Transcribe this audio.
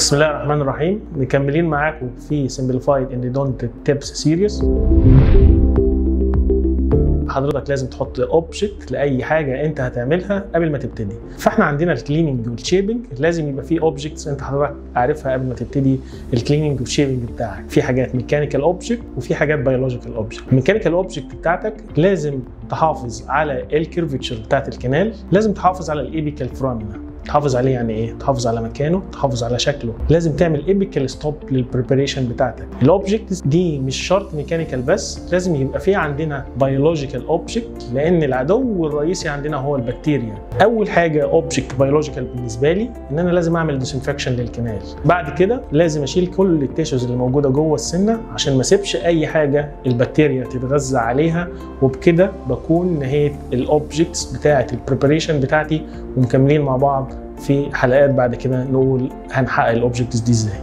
بسم الله الرحمن الرحيم. مكملين معاكم في simplified endodontic tips series حضرتك لازم تحط object لأي حاجة أنت هتعملها قبل ما تبتدي. فإحنا عندنا ال cleaning وال shaping لازم يبقى فيه objects أنت حضرتك عارفها قبل ما تبتدي ال cleaning وال shaping بتاعك. في حاجات mechanical object وفي حاجات biological object ال mechanical object بتاعتك لازم تحافظ على ال curvature بتاعت ال canal. لازم تحافظ على ال apical foramen تحافظ عليه يعني إيه؟ تحافظ على مكانه، تحافظ على شكله، لازم تعمل apical stop لل preparation بتاعتك. ال objects دي مش شرط mechanical بس، لازم يبقى في عندنا biological object لأن العدو الرئيسي عندنا هو البكتيريا. أول حاجة object biological بالنسبة لي إن أنا لازم أعمل disinfection لل canal. بعد كده لازم أشيل كل ال tissues اللي موجودة جوه السنة عشان ما أسيبش أي حاجة البكتيريا تتغذى عليها وبكده بكون نهيت ال objects بتاعه ال preparation بتاعتي ومكملين مع بعض في حلقات بعد كده نقول هنحقق ال objects دي إزاي.